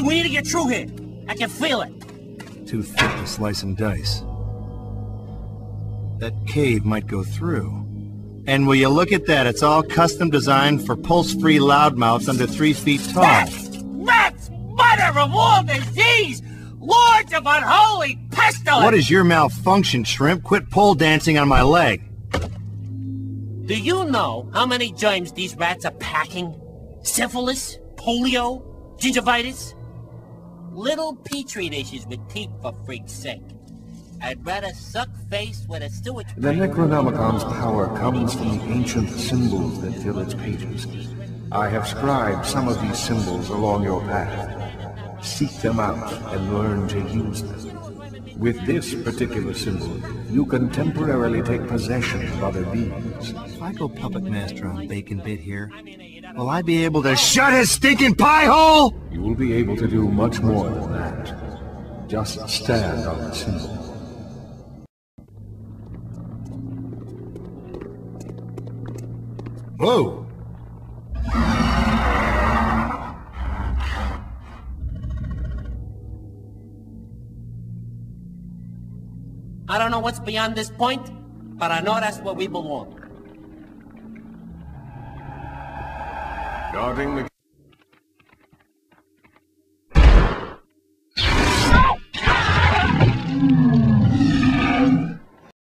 We need to get through here. I can feel it. Too thick to slice and dice. That cave might go through. And will you look at that? It's all custom designed for pulse-free loudmouths under three feet tall. Rats! Rats! Mother of all disease! Lords of unholy pestilence! What is your malfunction, Shrimp? Quit pole dancing on my leg. Do you know how many germs these rats are packing? Syphilis? Polio? Gingivitis? Little petri dishes with teeth, for freak's sake. I'd rather suck face with a sewage... The Necronomicon's power comes from the ancient symbols that fill its pages. I have scribed some of these symbols along your path. Seek them out and learn to use them. With this particular symbol, you can temporarily take possession of other beings. If I go puppet master on Bacon Bit here, will I be able to shut his stinking pie hole? You will be able to do much more than that. Just stand on the symbol. Whoa! I don't know what's beyond this point, but I know that's where we belong. Guarding the